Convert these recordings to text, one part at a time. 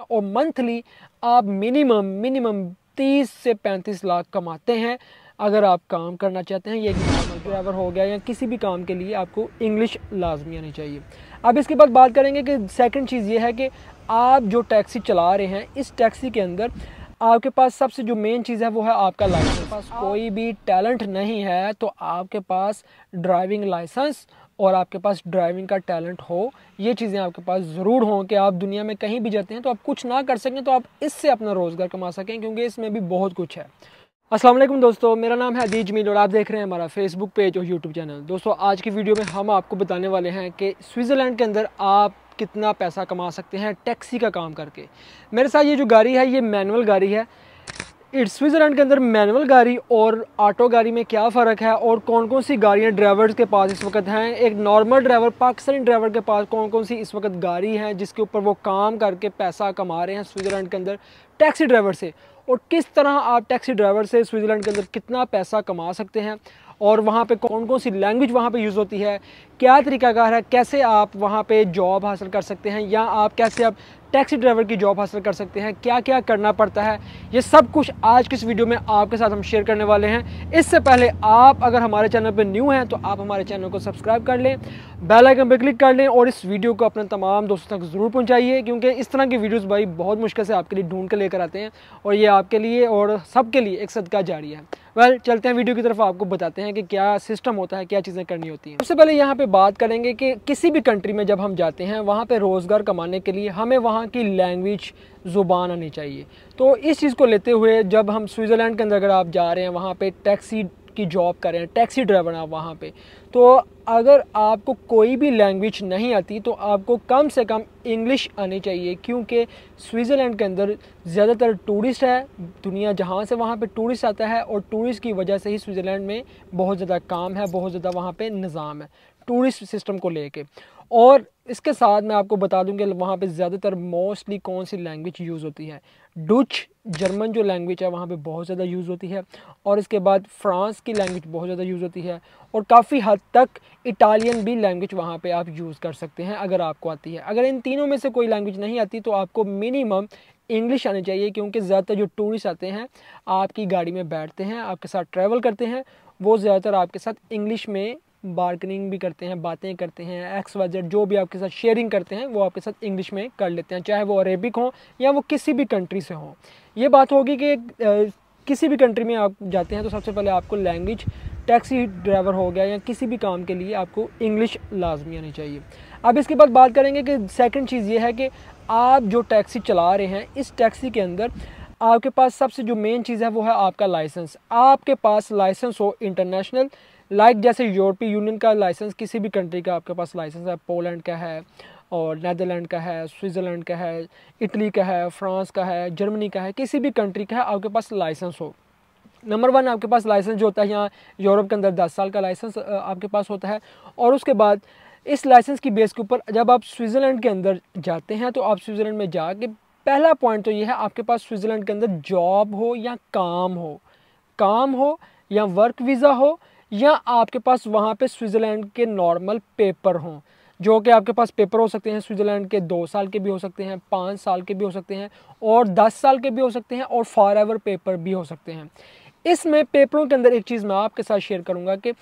और मंथली आप minimum minimum 30 से 35 लाख कमाते हैं। अगर आप काम करना चाहते हैं ये नॉर्मल ड्राइवर हो गया या किसी भी काम के लिए आपको इंग्लिश लाजमी आनी चाहिए। अब इसके बाद बात करेंगे कि सेकंड चीज़ ये है कि आप जो टैक्सी चला रहे हैं इस टैक्सी के अंदर आपके पास सबसे जो मेन चीज़ है वो है आपका लाइसेंस पास कोई भी टैलेंट नहीं है तो आपके पास ड्राइविंग लाइसेंस और आपके पास ड्राइविंग का टैलेंट हो, ये चीज़ें आपके पास ज़रूर हों कि आप दुनिया में कहीं भी जाते हैं तो आप कुछ ना कर सकें तो आप इससे अपना रोज़गार कमा सकें, क्योंकि इसमें भी बहुत कुछ है। अस्सलाम वालेकुम दोस्तों, मेरा नाम है अदीज मील और आप देख रहे हैं हमारा फेसबुक पेज और यूट्यूब चैनल दोस्तों, आज की वीडियो में हम आपको बताने वाले हैं कि स्विट्ज़रलैंड के अंदर आप कितना पैसा कमा सकते हैं टैक्सी का काम करके। मेरे साथ ये जो गाड़ी है, ये मैनुअल गाड़ी है स्विट्ज़रलैंड के अंदर मैनुअल गाड़ी और ऑटो गाड़ी में क्या फ़र्क है और कौन कौन सी गाड़ियाँ ड्राइवर्स के पास इस वक्त हैं? एक नॉर्मल ड्राइवर, पाकिस्तानी ड्राइवर के पास कौन कौन सी इस वक्त गाड़ी हैं जिसके ऊपर वो काम करके पैसा कमा रहे हैं स्विट्ज़रलैंड के अंदर टैक्सी ड्राइवर से? और किस तरह आप टैक्सी ड्राइवर से स्विट्ज़रलैंड के अंदर कितना पैसा कमा सकते हैं? और वहाँ पे कौन कौन सी लैंग्वेज वहाँ पे यूज़ होती है? क्या तरीकाकार है? कैसे आप वहाँ पे जॉब हासिल कर सकते हैं? या आप कैसे आप टैक्सी ड्राइवर की जॉब हासिल कर सकते हैं क्या क्या करना पड़ता है, ये सब कुछ आज की इस वीडियो में आपके साथ हम शेयर करने वाले हैं। इससे पहले आप अगर हमारे चैनल पर न्यू हैं तो आप हमारे चैनल को सब्सक्राइब कर लें बेल आइकन पर क्लिक कर लें और इस वीडियो को अपने तमाम दोस्तों तक ज़रूर पहुँचाइए, क्योंकि इस तरह की वीडियोज़ भाई बहुत मुश्किल से आपके लिए ढूंढ कर लेकर आते हैं और ये आपके लिए और सबके लिए एक सदका जारी है। वेल well, चलते हैं वीडियो की तरफ़ आपको बताते हैं कि क्या सिस्टम होता है क्या चीज़ें करनी होती हैं। सबसे पहले यहाँ पे बात करेंगे कि किसी भी कंट्री में जब हम जाते हैं वहाँ पे रोज़गार कमाने के लिए हमें वहाँ की लैंग्वेज ज़ुबान आनी चाहिए। तो इस चीज़ को लेते हुए जब हम स्विट्ज़रलैंड के अंदर अगर आप जा रहे हैं वहाँ पर टैक्सी की जॉब करें टैक्सी ड्राइवर आप वहाँ पर तो अगर आपको कोई भी लैंग्वेज नहीं आती तो आपको कम से कम इंग्लिश आनी चाहिए, क्योंकि स्विट्ज़रलैंड के अंदर ज़्यादातर टूरिस्ट है, दुनिया जहाँ से वहाँ पे टूरिस्ट आता है, और टूरिस्ट की वजह से ही स्विट्ज़रलैंड में बहुत ज़्यादा काम है, बहुत ज़्यादा वहाँ पे निज़ाम है टूरिस्ट सिस्टम को लेके। और इसके साथ मैं आपको बता दूँ कि वहाँ पे ज़्यादातर मोस्टली कौन सी लैंग्वेज यूज़ होती है? डुच, जर्मन जो लैंग्वेज है, वहाँ पे बहुत ज़्यादा यूज़ होती है। और इसके बाद फ्रांस की लैंग्वेज बहुत ज़्यादा यूज़ होती है। और काफ़ी हद तक इटालियन भी लैंग्वेज वहाँ पे आप यूज़ कर सकते हैं, अगर आपको आती है। अगर इन तीनों में से कोई लैंग्वेज नहीं आती तो आपको मिनिमम इंग्लिश आनी चाहिए, क्योंकि ज़्यादातर जो टूरिस्ट आते हैं, आपकी गाड़ी में बैठते हैं, आपके साथ ट्रैवल करते हैं, वो ज़्यादातर आपके साथ इंग्लिश में बार्गनिंग भी करते हैं, बातें करते हैं एक्स वजट जो भी आपके साथ शेयरिंग करते हैं, वो आपके साथ इंग्लिश में कर लेते हैं, चाहे वो अरेबिक हो या वो किसी भी कंट्री से हो। ये बात होगी कि किसी भी कंट्री में आप जाते हैं तो सबसे पहले आपको लैंग्वेज टैक्सी ड्राइवर हो गया या किसी भी काम के लिए आपको इंग्लिश लाजमी आनी चाहिए। अब इसके बाद बात करेंगे कि सेकंड चीज़ ये है कि आप जो टैक्सी चला रहे हैं, इस टैक्सी के अंदर आपके पास सबसे जो मेन चीज़ है वो है आपका लाइसेंस आपके पास लाइसेंस हो इंटरनेशनल लाइक जैसे यूरोपीय यूनियन का लाइसेंस किसी भी कंट्री का, आपके पास लाइसेंस है, पोलैंड का है और नैदरलैंड का है, स्विट्ज़रलैंड का है, इटली का है, फ्रांस का है, जर्मनी का है, किसी भी कंट्री का है, आपके पास लाइसेंस हो। नंबर वन, आपके पास लाइसेंस जो होता है, यहाँ यूरोप के अंदर दस साल का लाइसेंस आपके पास होता है। और उसके बाद इस लाइसेंस की बेस के ऊपर जब आप स्विट्ज़रलैंड के अंदर जाते हैं तो आप स्विट्ज़रलैंड में जाके पहला पॉइंट तो ये है, आपके पास स्विट्ज़रलैंड के अंदर जॉब हो या काम हो। काम हो या वर्क वीज़ा हो या आपके पास वहाँ पे स्विट्ज़रलैंड के नॉर्मल पेपर हों, जो कि आपके पास पेपर हो सकते हैं स्विट्ज़रलैंड के दो साल के भी हो सकते हैं, पाँच साल के भी हो सकते हैं, और दस साल के भी हो सकते हैं, और फॉर पेपर भी हो सकते हैं। इसमें पेपरों के अंदर एक चीज़ मैं आपके साथ शेयर करूँगा कि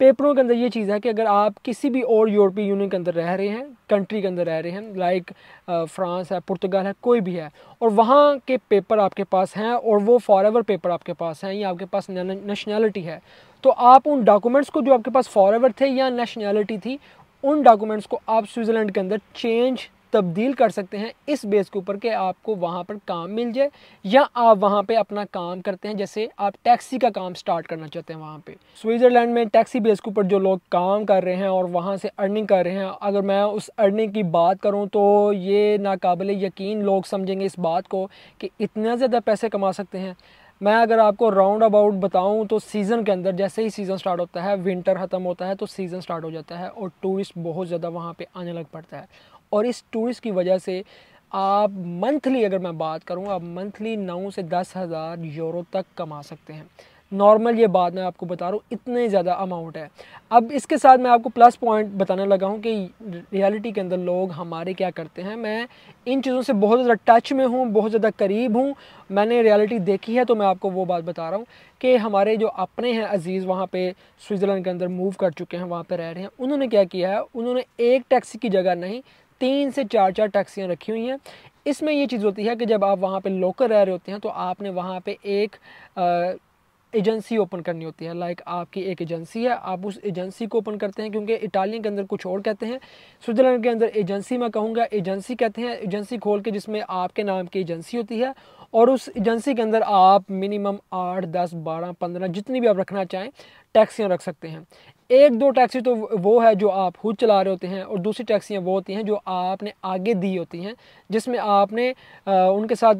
पेपरों के अंदर ये चीज़ है कि अगर आप किसी भी और यूरोपीय यूनियन के अंदर रह रहे हैं, कंट्री के अंदर रह रहे हैं लाइक फ्रांस है, पुर्तगाल है, कोई भी है, और वहाँ के पेपर आपके पास हैं और वो फॉर पेपर आपके पास हैं, या आपके पास नेशनैलिटी है तो आप उन डॉक्यूमेंट्स को जो आपके पास फॉर थे या नेशनैलिटी थी, उन डॉक्यूमेंट्स को आप स्विट्ज़रलैंड के अंदर चेंज तब्दील कर सकते हैं इस बेस के ऊपर कि आपको वहाँ पर काम मिल जाए या आप वहाँ पे अपना काम करते हैं, जैसे आप टैक्सी का काम स्टार्ट करना चाहते हैं वहाँ पे। स्विट्ज़रलैंड में टैक्सी बेस के ऊपर जो लोग काम कर रहे हैं और वहाँ से अर्निंग कर रहे हैं, अगर मैं उस अर्निंग की बात करूँ तो ये नाकबिल यकीन लोग समझेंगे इस बात को कि इतना ज़्यादा पैसे कमा सकते हैं। मैं अगर आपको राउंड अबाउट बताऊँ तो सीज़न के अंदर जैसे ही सीज़न स्टार्ट होता है विंटर ख़त्म होता है तो सीज़न स्टार्ट हो जाता है और टूरिस्ट बहुत ज़्यादा वहाँ पे आने लग पड़ता है। और इस टूरिस्ट की वजह से आप मंथली अगर मैं बात करूँ, आप मंथली नौ से दस हज़ार यूरो तक कमा सकते हैं। नॉर्मल ये बात मैं आपको बता रहा हूँ, इतने ज़्यादा अमाउंट है। अब इसके साथ मैं आपको प्लस पॉइंट बताने लगा हूँ कि रियलिटी के अंदर लोग हमारे क्या करते हैं। मैं इन चीज़ों से बहुत ज़्यादा टच में हूँ, बहुत ज़्यादा करीब हूँ। मैंने रियलिटी देखी है तो मैं आपको वो बात बता रहा हूँ कि हमारे जो अपने हैं अज़ीज़ वहाँ पे स्विट्ज़रलैंड के अंदर मूव कर चुके हैं, वहाँ पे रह रहे हैं। उन्होंने क्या किया है? उन्होंने एक टैक्सी की जगह नहीं तीन से चार चार टैक्सियाँ रखी हुई हैं। इसमें ये चीज़ होती है कि जब आप वहाँ पे लोकल रह रहे होते हैं तो आपने वहाँ पे एक एजेंसी ओपन करनी होती है। लाइक आपकी एक एजेंसी है, आप उस एजेंसी को ओपन करते हैं, क्योंकि इटालियन के अंदर कुछ और कहते हैं। स्विट्ज़रलैंड के अंदर एजेंसी मैं कहूँगा एजेंसी कहते हैं एजेंसी खोल के जिसमें आपके नाम की एजेंसी होती है। और उस एजेंसी के अंदर आप मिनिमम आठ, दस, बारह, पंद्रह जितनी भी आप रखना चाहें, टैक्सियाँ रख सकते हैं। एक दो टैक्सी तो वो है जो आप खुद चला रहे होते हैं और दूसरी टैक्सियाँ वो होती हैं जो आपने आगे दी होती हैं जिसमें आपने आ, उनके साथ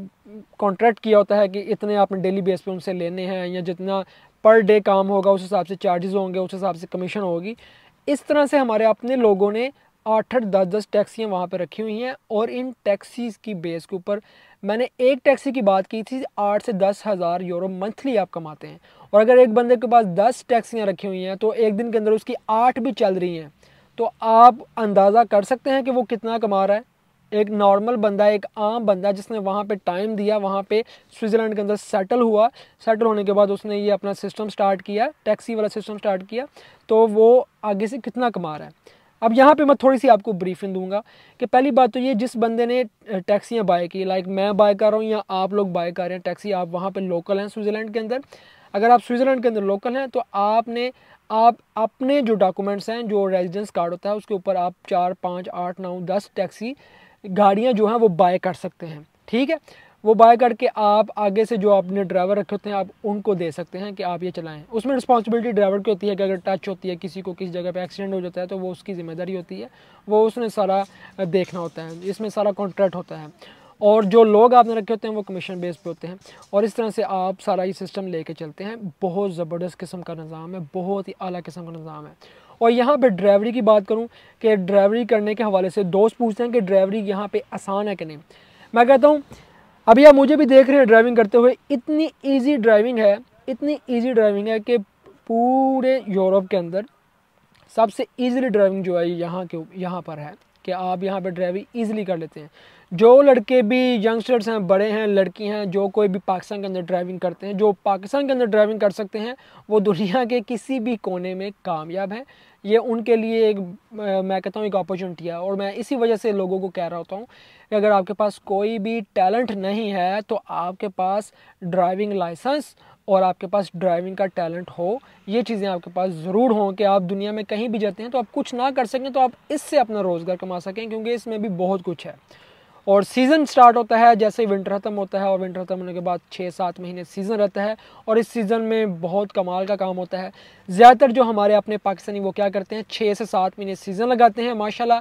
कॉन्ट्रैक्ट किया होता है कि इतने आपने डेली बेस पे उनसे लेने हैं या जितना पर डे काम होगा उस हिसाब से चार्जेस होंगे उस हिसाब से कमीशन होगी। इस तरह से हमारे अपने लोगों ने आठ आठ दस दस टैक्सियाँ वहाँ पर रखी हुई हैं और इन टैक्सीज़ की बेस के ऊपर मैंने एक टैक्सी की बात की थी, आठ से दस हज़ार यूरो मंथली आप कमाते हैं। और अगर एक बंदे के पास दस टैक्सियाँ रखी हुई हैं तो एक दिन के अंदर उसकी आठ भी चल रही हैं। तो आप अंदाज़ा कर सकते हैं कि वो कितना कमा रहा है? एक नॉर्मल बंदा, एक आम बंदा जिसने वहाँ पे टाइम दिया, वहाँ पे स्विट्ज़रलैंड के अंदर सेटल हुआ। सेटल होने के बाद उसने ये अपना सिस्टम स्टार्ट किया, टैक्सी वाला सिस्टम स्टार्ट किया। तो वो आगे से कितना कमा रहा है? अब यहाँ पे मैं थोड़ी सी आपको ब्रीफिंग दूँगा कि पहली बात तो ये जिस बंदे ने टैक्सियाँ बाय की लाइक मैं बाय कर रहा हूँ या आप लोग बाय कर रहे हैं टैक्सी आप वहाँ पे लोकल हैं स्विट्ज़रलैंड के अंदर। अगर आप स्विट्ज़रलैंड के अंदर लोकल हैं तो आपने, आप अपने जो डॉक्यूमेंट्स हैं, जो रेजिडेंस कार्ड होता है, उसके ऊपर आप चार, पाँच, आठ, नौ, दस टैक्सी गाड़ियाँ जो हैं वो बाय कर सकते हैं। ठीक है? वो बाय करके आप आगे से जो अपने ड्राइवर रखे होते हैं, आप उनको दे सकते हैं कि आप ये चलाएँ। उसमें रिस्पॉन्सिबिलिटी ड्राइवर की होती है कि अगर टच होती है, किसी को किसी जगह पे एक्सीडेंट हो जाता है तो वो उसकी ज़िम्मेदारी होती है। वो उसने सारा देखना होता है। इसमें सारा कॉन्ट्रैक्ट होता है। और जो लोग आपने रखे होते हैं, वो कमीशन बेस पे होते हैं। और इस तरह से आप सारा ये सिस्टम लेके चलते हैं। बहुत ज़बरदस्त किस्म का निज़ाम है। बहुत ही अला किस्म का निज़ाम है। और यहाँ पे ड्राइवरी की बात करूँ कि ड्राइवरी करने के हवाले से दोस्त पूछते हैं कि ड्राइवरी यहाँ पे आसान है कि नहीं। मैं कहता हूँ अभी आप मुझे भी देख रहे हैं ड्राइविंग करते हुए, इतनी ईजी ड्राइविंग है, इतनी ईजी ड्राइविंग है कि पूरे यूरोप के अंदर सबसे ईजिली ड्राइविंग जो है यहाँ के, यहाँ पर है, कि आप यहाँ पर ड्राइविंग ईजिली कर लेते हैं। जो लड़के भी यंगस्टर्स हैं, बड़े हैं, लड़की हैं, जो कोई भी पाकिस्तान के अंदर ड्राइविंग करते हैं, जो पाकिस्तान के अंदर ड्राइविंग कर सकते हैं, वो दुनिया के किसी भी कोने में कामयाब हैं। ये उनके लिए एक मैं कहता हूँ एक अपॉर्चुनिटी है। और मैं इसी वजह से लोगों को कह रहा होता हूँ, कि अगर आपके पास कोई भी टैलेंट नहीं है तो आपके पास ड्राइविंग लाइसेंस और आपके पास ड्राइविंग का टैलेंट हो। ये चीज़ें आपके पास ज़रूर हों कि आप दुनिया में कहीं भी जाते हैं तो आप कुछ ना कर सकें तो आप इससे अपना रोज़गार कमा सकें, क्योंकि इसमें भी बहुत कुछ है। और सीज़न स्टार्ट होता है, जैसे ही विंटर ख़त्म होता है और विंटर ख़त्म होने के बाद छः सात महीने सीज़न रहता है और इस सीज़न में बहुत कमाल का काम होता है। ज़्यादातर जो हमारे अपने पाकिस्तानी वो क्या करते हैं छः से सात महीने सीज़न लगाते हैं, माशाल्लाह,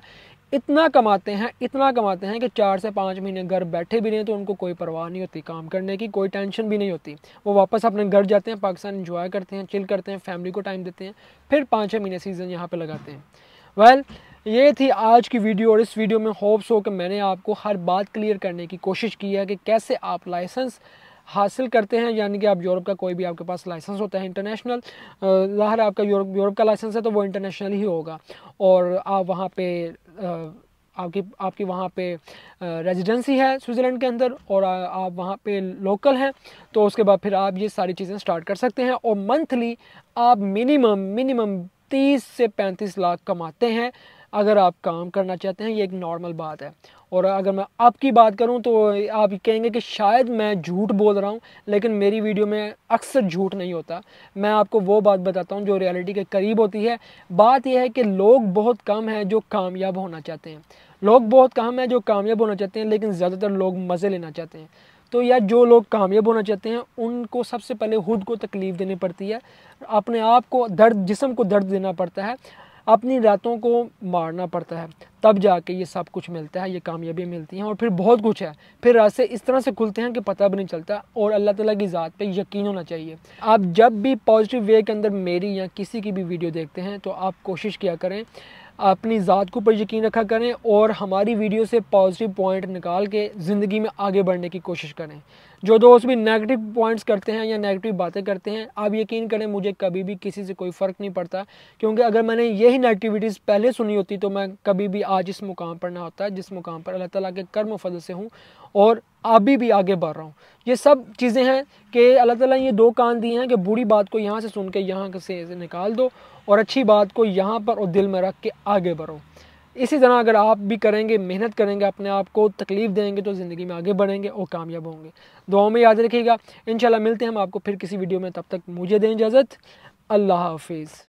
इतना कमाते हैं, इतना कमाते हैं कि चार से पाँच महीने घर बैठे भी नहीं तो उनको कोई परवाह नहीं होती काम करने की, कोई टेंशन भी नहीं होती। वो वापस अपने घर जाते हैं, पाकिस्तान इंजॉय करते हैं चिल करते हैं फैमिली को टाइम देते हैं, फिर पाँच छः महीने सीज़न यहाँ पर लगाते हैं। वेल well, ये थी आज की वीडियो और इस वीडियो में होप्स हो कि मैंने आपको हर बात क्लियर करने की कोशिश की है कि कैसे आप लाइसेंस हासिल करते हैं यानी कि आप यूरोप का कोई भी आपके पास लाइसेंस होता है इंटरनेशनल ज़ाहिर आपका यूरोप यूरोप का लाइसेंस है तो वो इंटरनेशनल ही होगा। और आप वहाँ पे आपकी आपकी वहाँ पे रेजिडेंसी है स्विट्ज़रलैंड के अंदर और आप वहाँ पे लोकल हैं तो उसके बाद फिर आप ये सारी चीज़ें स्टार्ट कर सकते हैं और मंथली आप मिनिमम मिनिमम तीस से पैंतीस लाख कमाते हैं, अगर आप काम करना चाहते हैं, ये एक नॉर्मल बात है। और अगर मैं आपकी बात करूँ तो आप कहेंगे कि शायद मैं झूठ बोल रहा हूँ, लेकिन मेरी वीडियो में अक्सर झूठ नहीं होता। मैं आपको वो बात बताता हूँ जो रियलिटी के करीब होती है। बात यह है कि लोग बहुत कम हैं जो कामयाब होना चाहते हैं। लोग बहुत कम हैं जो कामयाब होना चाहते हैं, लेकिन ज़्यादातर लोग मज़े लेना चाहते हैं। तो या जो लोग कामयाब होना चाहते हैं, उनको सबसे पहले खुद को तकलीफ़ देनी पड़ती है। अपने आप को दर्द, जिसम को दर्द देना पड़ता है, अपनी रातों को मारना पड़ता है। तब जाके ये सब कुछ मिलता है, ये कामयाबी मिलती हैं, और फिर बहुत कुछ है। फिर रास्ते इस तरह से खुलते हैं कि पता भी नहीं चलता, और अल्लाह ताला की ज़ात पे यकीन होना चाहिए। आप जब भी पॉजिटिव वे के अंदर मेरी या किसी की भी वीडियो देखते हैं तो आप कोशिश किया करें अपनी ज़ात के ऊपर यकीन रखा करें और हमारी वीडियो से पॉजिटिव पॉइंट निकाल के ज़िंदगी में आगे बढ़ने की कोशिश करें। जो दोस्त भी नेगेटिव पॉइंट्स करते हैं या नेगेटिव बातें करते हैं, आप यकीन करें मुझे कभी भी किसी से कोई फ़र्क नहीं पड़ता, क्योंकि अगर मैंने यही नेगेटिविटीज़ पहले सुनी होती तो मैं कभी भी आज इस मुकाम पर ना होता, जिस मुकाम पर अल्लाह ताला के कर्म फजल से हूँ और अभी भी आगे बढ़ रहा हूँ। ये सब चीज़ें हैं कि अल्लाह ताला ये दो कान दिए हैं कि बुरी बात को यहाँ से सुन के यहाँ से निकाल दो और अच्छी बात को यहाँ पर और दिल में रख के आगे बढ़ो। इसी तरह अगर आप भी करेंगे, मेहनत करेंगे, अपने आप को तकलीफ़ देंगे तो ज़िंदगी में आगे बढ़ेंगे और कामयाब होंगे। दुआओं में याद रखिएगा। इन मिलते हैं हम आपको फिर किसी वीडियो में। तब तक मुझे दें इजाज़त। अल्लाह हाफिज़।